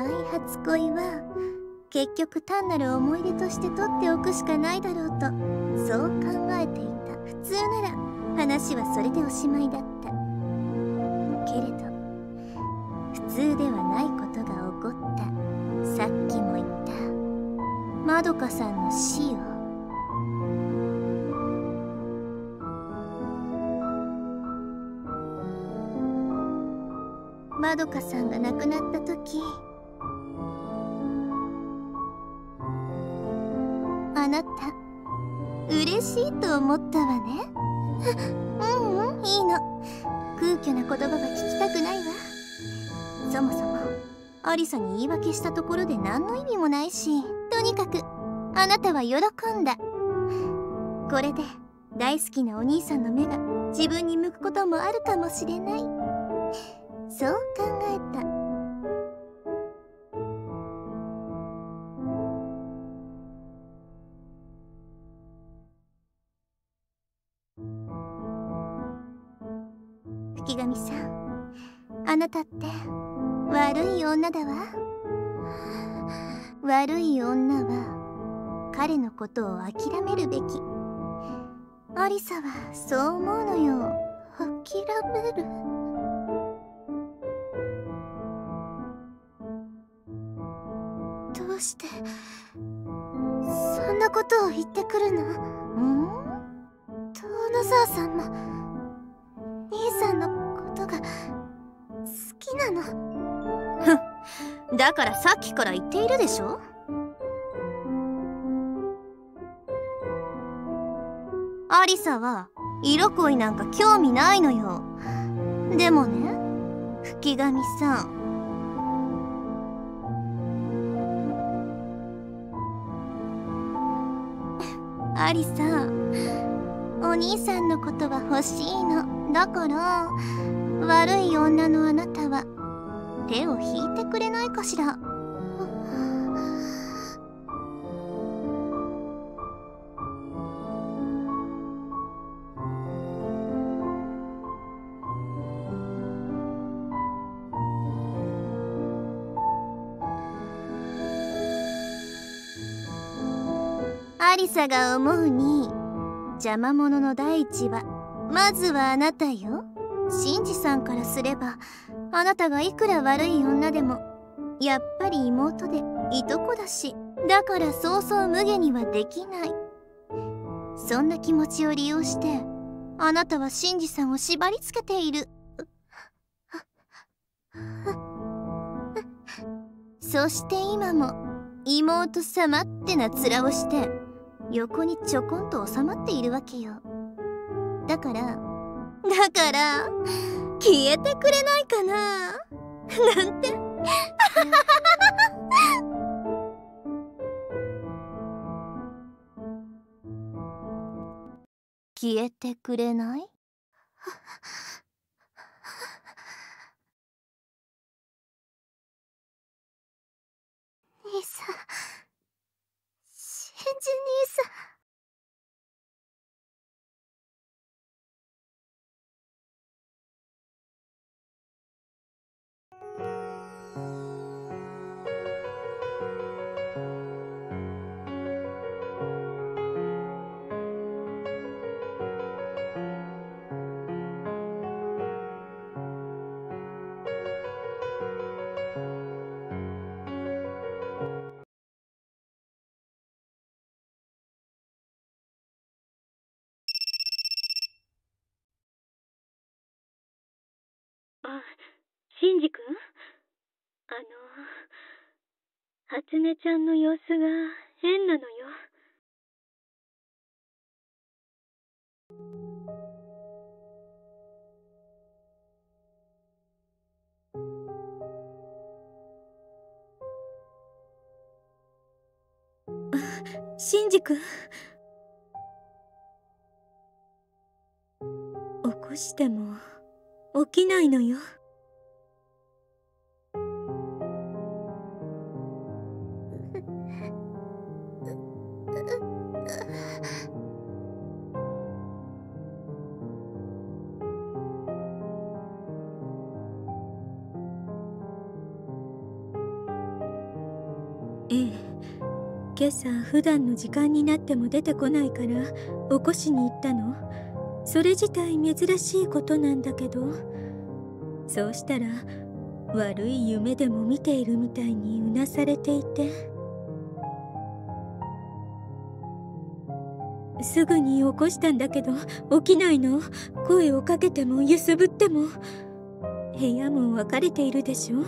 淡い初恋は結局単なる思い出として取っておくしかないだろうとそう考えていた。普通なら話はそれでおしまいだった。けれど普通ではないことが起こった。さっきも言った。まどかさんの死を。まどかさんが亡くなった時嬉しいと思ったわね。うんうんいいの。空虚な言葉が聞きたくないわ。そもそもアリサに言い訳したところで何の意味もないし。とにかくあなたは喜んだ。これで大好きなお兄さんの目が自分に向くこともあるかもしれない。そう考えた。あなたって。悪い女だわ。悪い女は彼のことを諦めるべき。アリサはそう思うのよ。諦める。どうしてそんなことを言ってくるの？ん？遠野沢さんも。だからさっきから言っているでしょ？アリサは色恋なんか興味ないのよ。でもね吹上さん。アリさお兄さんのことは欲しいの。だから悪い女のあなたは手を引いてくれないかしら。アリサが思うに邪魔者の第一はまずはあなたよ。シンジさんからすればあなたがいくら悪い女でもやっぱり妹でいとこだしだからそうそう無下にはできない。そんな気持ちを利用してあなたはシンジさんを縛り付けている。そして今も妹様ってな面をして横にちょこんと収まっているわけよ。だからだから消えてくれないかな？なんて。消えてくれない？兄さん。真珠兄さん。あ、音ちゃんの様子が変なのよ。シンジ君起こしても起きないのよ朝普段の時間になっても出てこないから起こしに行ったの。それ自体珍しいことなんだけど。そうしたら悪い夢でも見ているみたいにうなされていて。すぐに起こしたんだけど起きないの。声をかけても揺すぶっても。部屋も分かれているでしょ。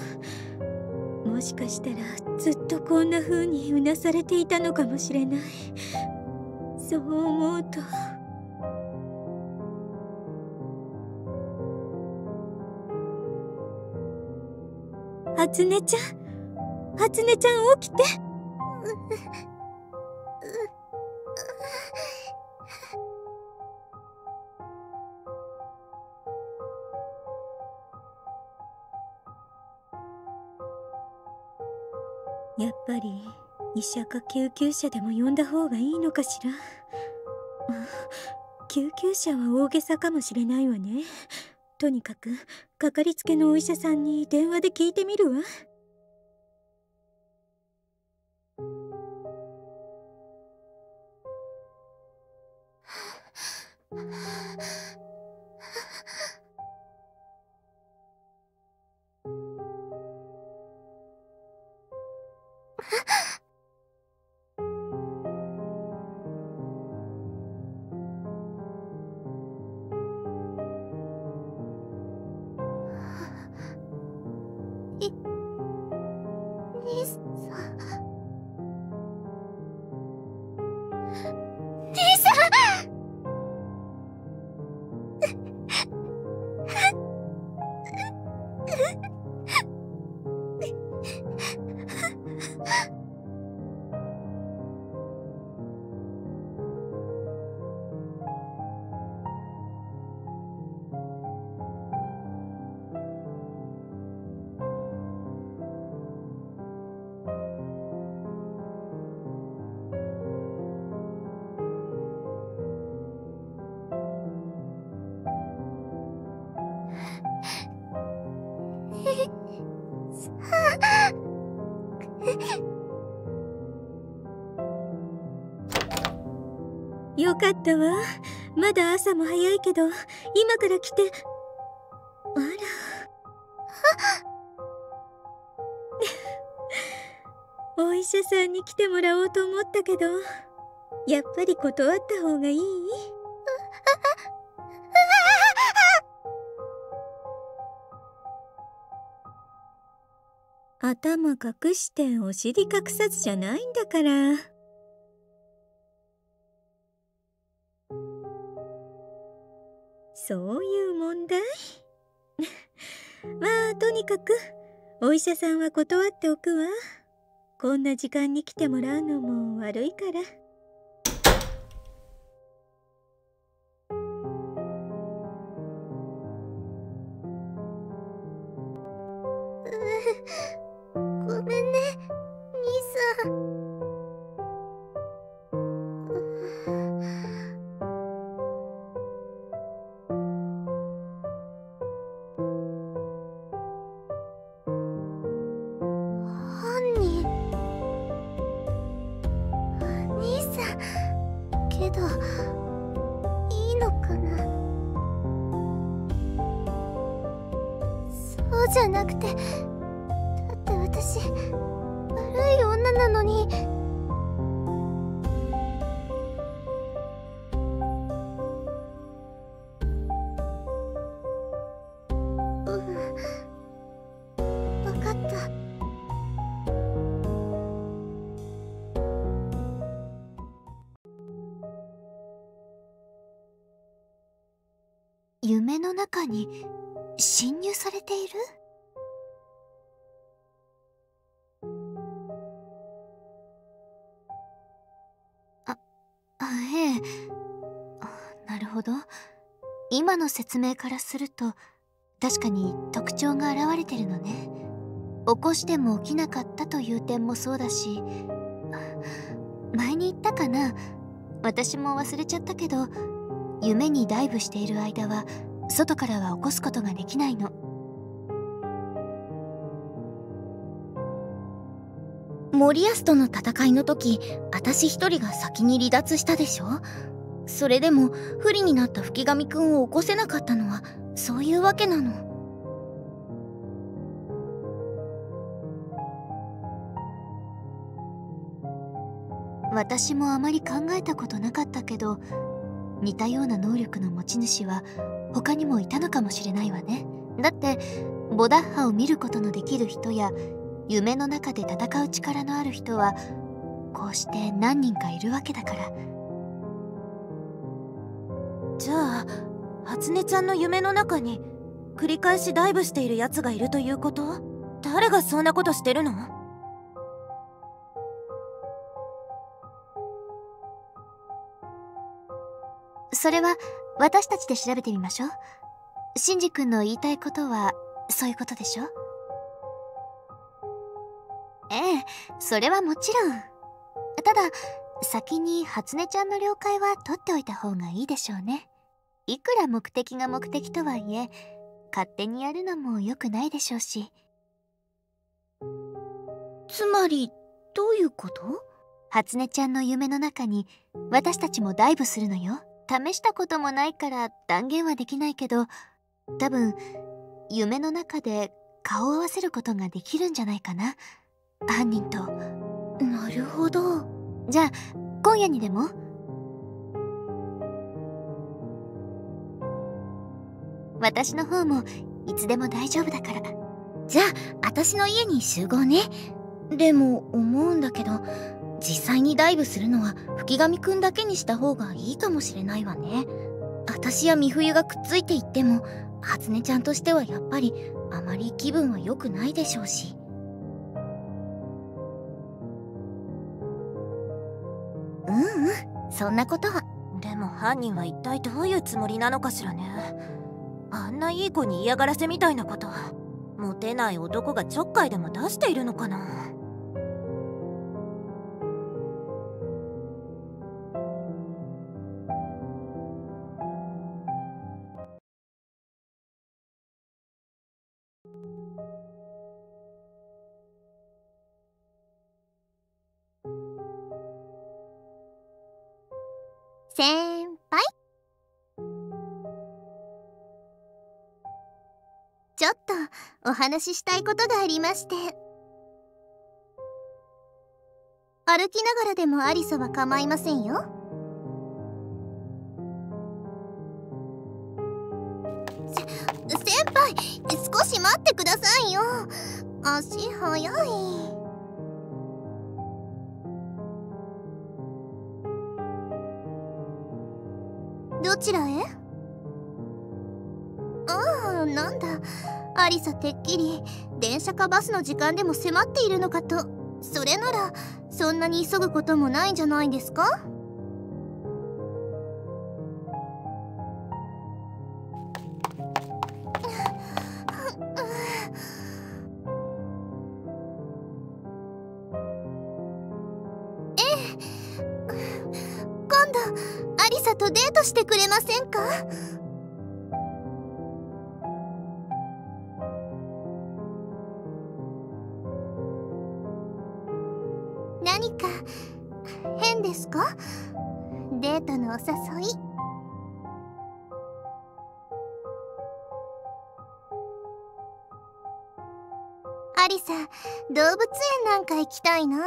もしかしたらずっとこんな風にうなされていたのかもしれない。そう思うと。初音ちゃん初音ちゃん起きて。医者か救急車でも呼んだ方がいいのかしら 救急車は大げさかもしれないわねとにかくかかりつけのお医者さんに電話で聞いてみるわ。かったわ。まだ朝も早いけど今から来て。あら。お医者さんに来てもらおうと思ったけどやっぱり断った方がいい？頭隠してお尻隠さずじゃないんだから。そういう問題 まあとにかくお医者さんは断っておくわこんな時間に来てもらうのも悪いから。夢の中に侵入されている？あ、あええ。なるほど。今の説明からすると確かに特徴が現れてるのね。起こしても起きなかったという点もそうだし前に言ったかな私も忘れちゃったけど夢にダイブしている間は外からは起こすことができないの。森安との戦いの時私一人が先に離脱したでしょ？それでも不利になった吹上くんを起こせなかったのはそういうわけなの。私もあまり考えたことなかったけど似たような能力の持ち主は他にもいたのかもしれないわね。だってボダッハを見ることのできる人や夢の中で戦う力のある人はこうして何人かいるわけだから。じゃあ初音ちゃんの夢の中に繰り返しダイブしているやつがいるということ？誰がそんなことしてるの？それは私たちで調べてみましょう。シンジ君の言いたいことはそういうことでしょええそれはもちろん。ただ先に初音ちゃんの了解は取っておいた方がいいでしょうね。いくら目的が目的とはいえ勝手にやるのも良くないでしょうし。つまりどういうこと？初音ちゃんの夢の中に私たちもダイブするのよ試したこともないから断言はできないけど多分夢の中で顔を合わせることができるんじゃないかな。犯人と。なるほど。じゃあ今夜にでも？私の方もいつでも大丈夫だから。じゃあ私の家に集合ね。でも思うんだけど実際にダイブするのは吹上くんだけにした方がいいかもしれないわね。私や美冬がくっついていっても初音ちゃんとしてはやっぱりあまり気分は良くないでしょうし。うんうん。そんなこと。はでも犯人は一体どういうつもりなのかしらね。あんないい子に嫌がらせみたいなこと。モテない男がちょっかいでも出しているのかな。先輩。ちょっとお話ししたいことがありまして。歩きながらでもアリサは構いませんよ。せ先輩少し待ってくださいよ。足早い。ちらへ？ああなんだ。アリサてっきり電車かバスの時間でも迫っているのかと。それならそんなに急ぐこともないんじゃないですか？とデートしてくれませんか？何か変ですか？デートのお誘い。アリサ動物園なんか行きたいな。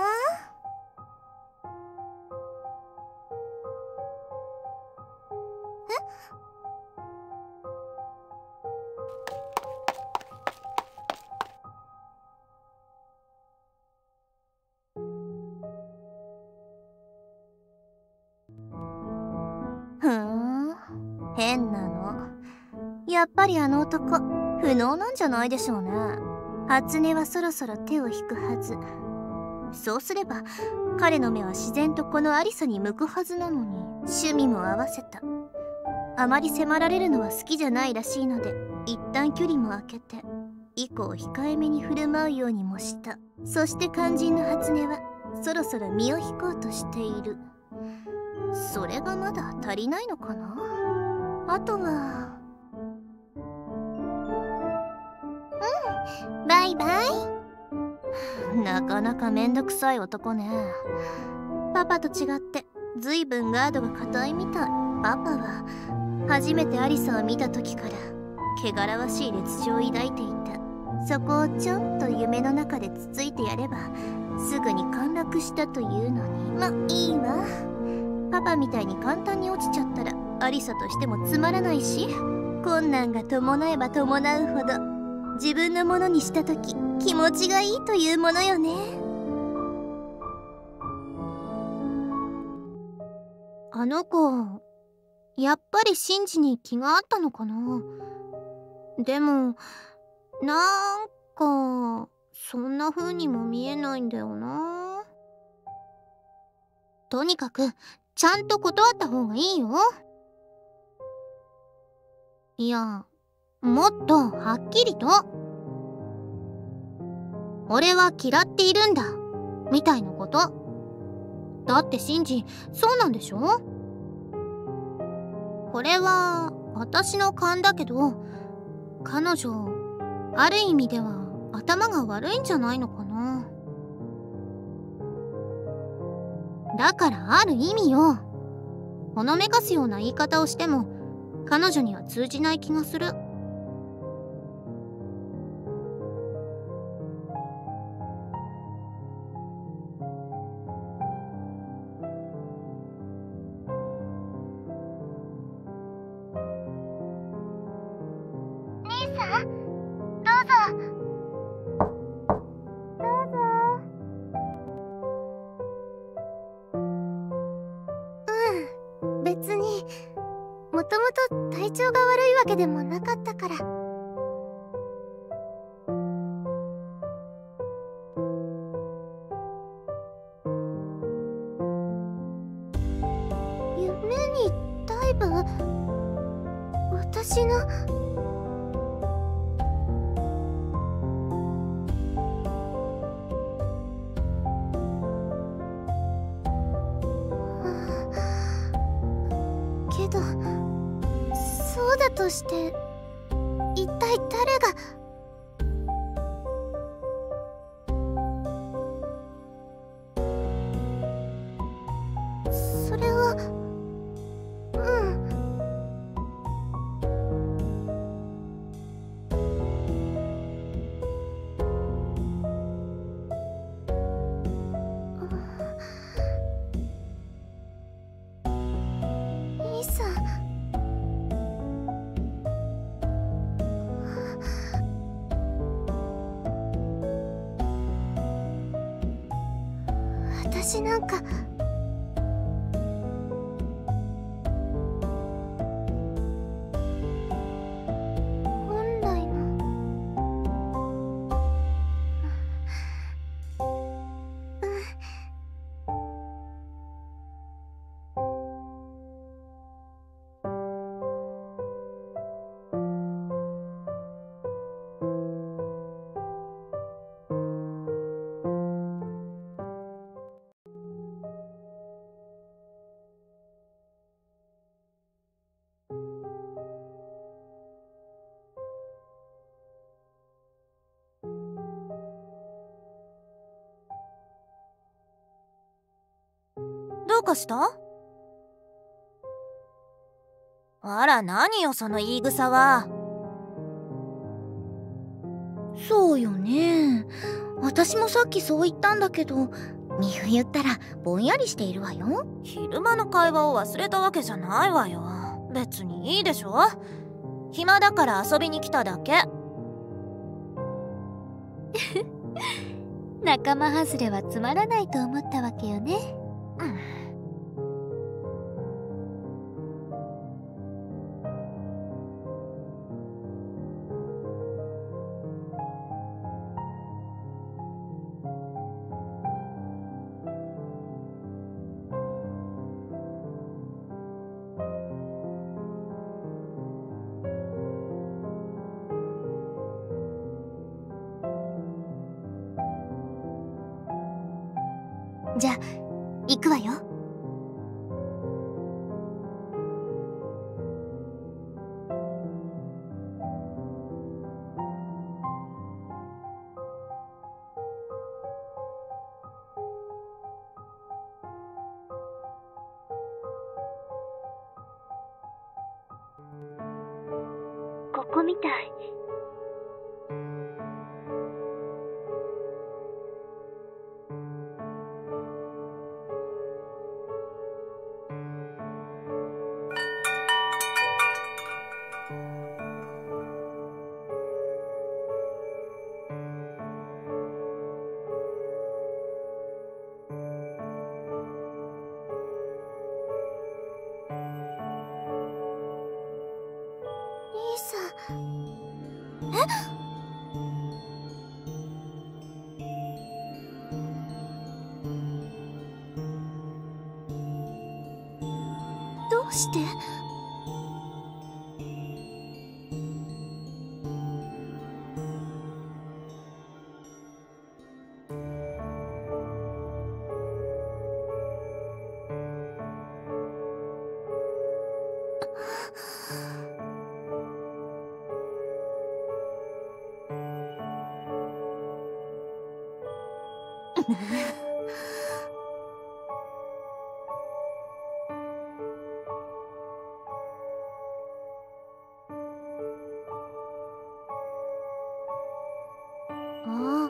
やっぱりあの男不能なんじゃないでしょうね。初音はそろそろ手を引くはず。そうすれば彼の目は自然とこのアリサに向くはずなのに趣味も合わせた。あまり迫られるのは好きじゃないらしいので一旦距離も空けて以降控えめに振る舞うようにもした。そして肝心の初音はそろそろ身を引こうとしている。それがまだ足りないのかな？あとはバイバイ。なかなかめんどくさい男ね。パパと違ってずいぶんガードが硬いみたい。パパは初めてアリサを見た時から汚らわしい劣情を抱いていた。そこをちょっと夢の中でつついてやればすぐに陥落したというのに。まいいわ。パパみたいに簡単に落ちちゃったらアリサとしてもつまらないし困難が伴えば伴うほど。自分のものにした時気持ちがいいというものよね。あの子やっぱりシンジに気があったのかな？でもなんかそんな風にも見えないんだよな。とにかくちゃんと断った方がいいよ。いやもっとはっきりと。俺は嫌っているんだ。みたいなこと。だってシンジそうなんでしょ？これは私の勘だけど彼女ある意味では頭が悪いんじゃないのかな。だからある意味よ。ほのめかすような言い方をしても彼女には通じない気がする。として一体誰がかした？あら何よその言い草は。そうよね。私もさっきそう言ったんだけど美冬言ったらぼんやりしているわよ。昼間の会話を忘れたわけじゃないわよ。別にいいでしょ。暇だから遊びに来ただけ。仲間外れはつまらないと思ったわけよね。うんじゃあ行くわよ。ああ、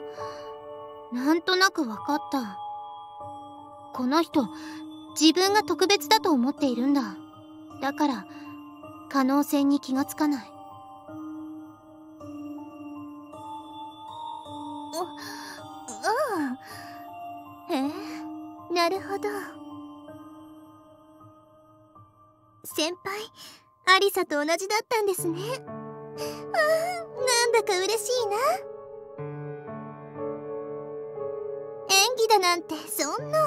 なんとなくわかった。この人、自分が特別だと思っているんだ。だから、可能性に気がつかない。と同じだったんですね。なんだか嬉しいな。演技だなんてそんな。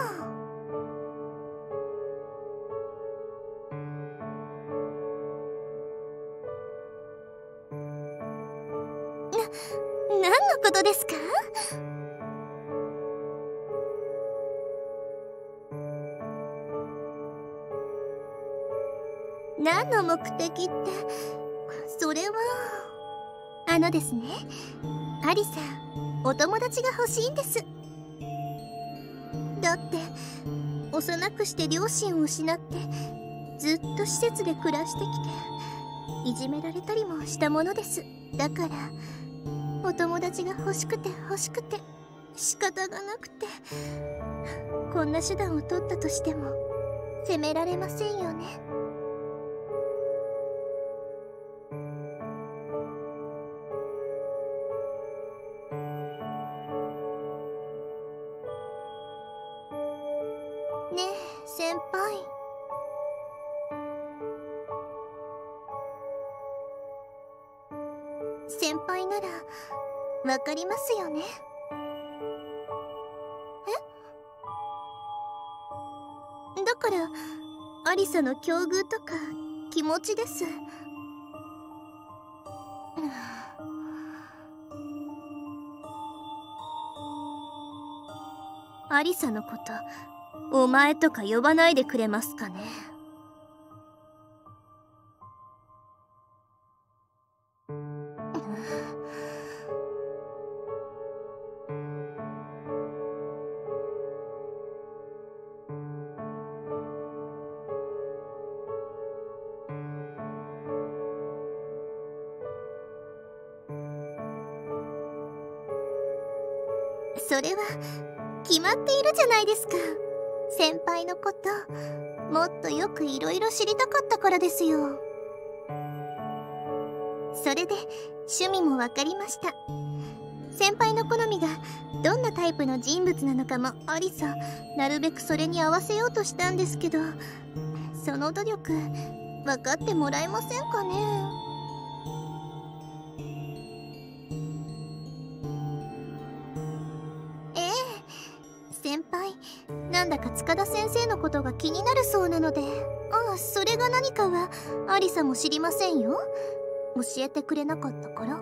な何のことですか？の目的ってそれはあのですねアリさんお友達が欲しいんです。だって幼くして両親を失ってずっと施設で暮らしてきていじめられたりもしたものです。だからお友達が欲しくて欲しくて仕方がなくてこんな手段を取ったとしても責められませんよね。アリサの境遇とか気持ちです。アリサのことお前とか呼ばないでくれますかね？それは決まっているじゃないですか。先輩のこともっとよくいろいろ知りたかったからですよ。それで趣味も分かりました。先輩の好みがどんなタイプの人物なのかもアリサなるべくそれに合わせようとしたんですけど。その努力分かってもらえませんかね。なんだか塚田先生のことが気になるそうなので。ああそれが何かはアリサも知りませんよ。教えてくれなかったから。